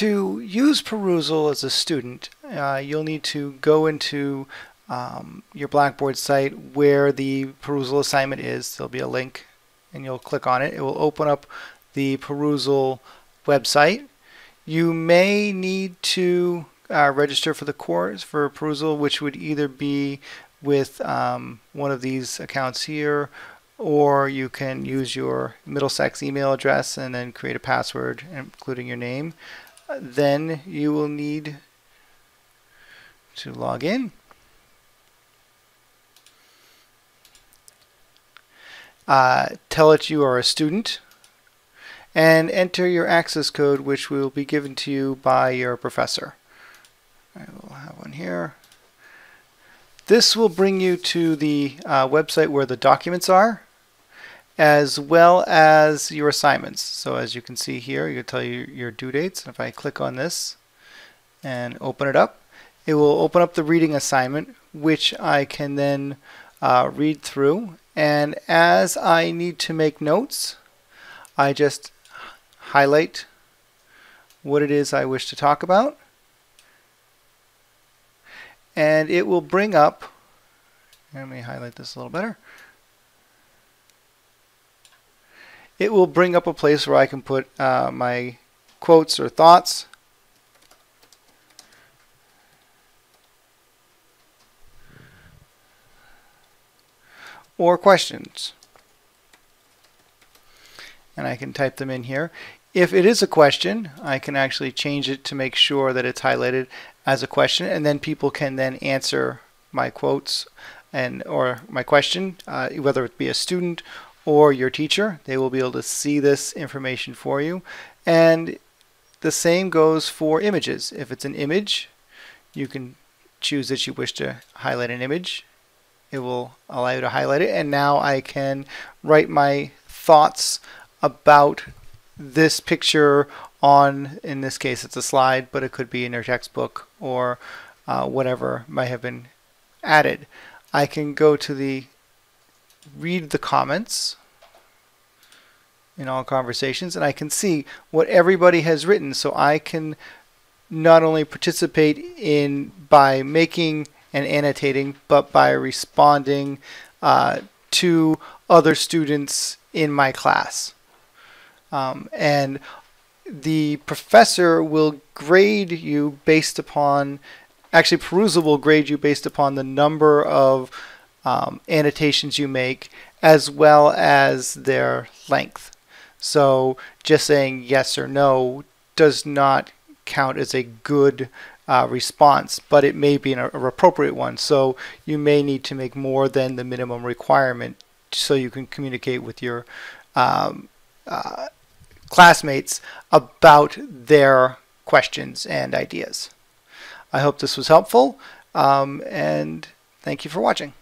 To use Perusall as a student, uh, you'll need to go into um, your Blackboard site where the Perusall assignment is. There'll be a link and you'll click on it. It will open up the Perusall website. You may need to uh, register for the course for Perusall, which would either be with um, one of these accounts here or you can use your Middlesex email address and then create a password including your name then you will need to log in. Uh, tell it you are a student and enter your access code which will be given to you by your professor. I will have one here. This will bring you to the uh, website where the documents are as well as your assignments. So as you can see here, you tell you your due dates. If I click on this and open it up, it will open up the reading assignment, which I can then uh, read through. And as I need to make notes, I just highlight what it is I wish to talk about. And it will bring up, let me highlight this a little better. It will bring up a place where I can put uh, my quotes or thoughts. or questions. And I can type them in here. If it is a question, I can actually change it to make sure that it's highlighted as a question and then people can then answer my quotes and or my question, uh, whether it be a student or your teacher. They will be able to see this information for you. And the same goes for images. If it's an image, you can choose that you wish to highlight an image. It will allow you to highlight it. And now I can write my thoughts about this picture on, in this case, it's a slide, but it could be in your textbook or uh, whatever might have been added. I can go to the read the comments in all conversations and I can see what everybody has written. So I can not only participate in by making and annotating but by responding uh, to other students in my class. Um, and the professor will grade you based upon actually Perusall will grade you based upon the number of um, annotations you make as well as their length. So just saying yes or no does not count as a good uh, response, but it may be an, an appropriate one. So you may need to make more than the minimum requirement so you can communicate with your um, uh, classmates about their questions and ideas. I hope this was helpful um, and thank you for watching.